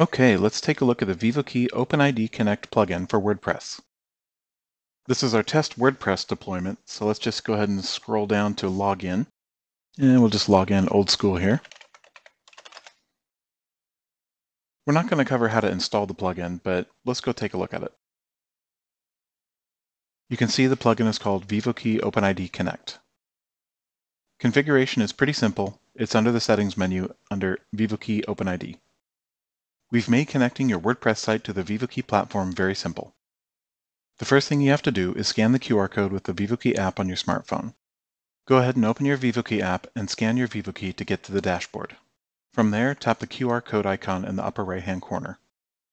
Okay, let's take a look at the VivoKey OpenID Connect plugin for WordPress. This is our test WordPress deployment, so let's just go ahead and scroll down to login. And we'll just log in old school here. We're not going to cover how to install the plugin, but let's go take a look at it. You can see the plugin is called VivoKey OpenID Connect. Configuration is pretty simple. It's under the settings menu under VivoKey OpenID. We've made connecting your WordPress site to the VivoKey platform very simple. The first thing you have to do is scan the QR code with the VivoKey app on your smartphone. Go ahead and open your VivoKey app and scan your VivoKey to get to the dashboard. From there, tap the QR code icon in the upper right-hand corner.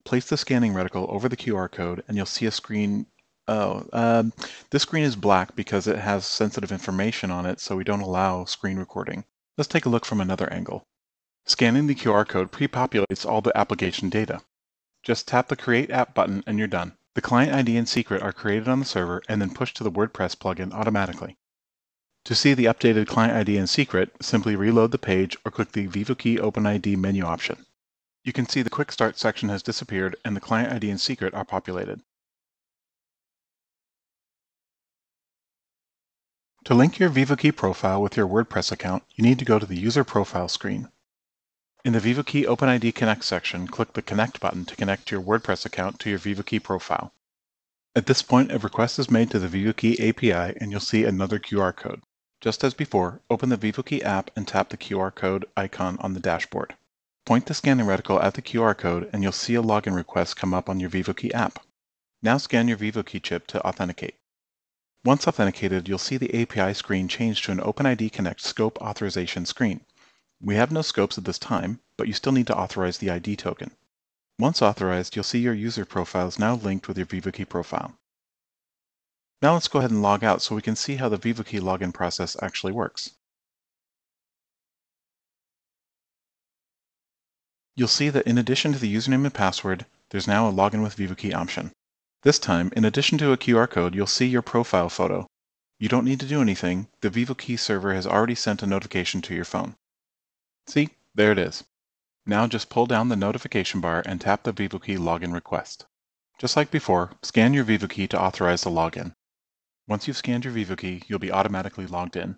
Place the scanning reticle over the QR code and you'll see a screen. Oh, um, this screen is black because it has sensitive information on it, so we don't allow screen recording. Let's take a look from another angle. Scanning the QR code pre-populates all the application data. Just tap the Create App button and you're done. The client ID and secret are created on the server and then pushed to the WordPress plugin automatically. To see the updated client ID and secret, simply reload the page or click the VivoKey OpenID menu option. You can see the Quick Start section has disappeared and the client ID and secret are populated. To link your VivoKey profile with your WordPress account, you need to go to the User Profile screen. In the VivoKey OpenID Connect section, click the Connect button to connect your WordPress account to your VivoKey profile. At this point, a request is made to the VivoKey API and you'll see another QR code. Just as before, open the VivoKey app and tap the QR code icon on the dashboard. Point the scanning reticle at the QR code and you'll see a login request come up on your VivoKey app. Now scan your VivoKey chip to authenticate. Once authenticated, you'll see the API screen change to an OpenID Connect scope authorization screen. We have no scopes at this time, but you still need to authorize the ID token. Once authorized, you'll see your user profile is now linked with your VivoKey profile. Now let's go ahead and log out so we can see how the VivoKey login process actually works. You'll see that in addition to the username and password, there's now a Login with VivoKey option. This time, in addition to a QR code, you'll see your profile photo. You don't need to do anything, the VivoKey server has already sent a notification to your phone. See, there it is. Now just pull down the notification bar and tap the VivoKey login request. Just like before, scan your VivoKey to authorize the login. Once you've scanned your VivoKey, you'll be automatically logged in.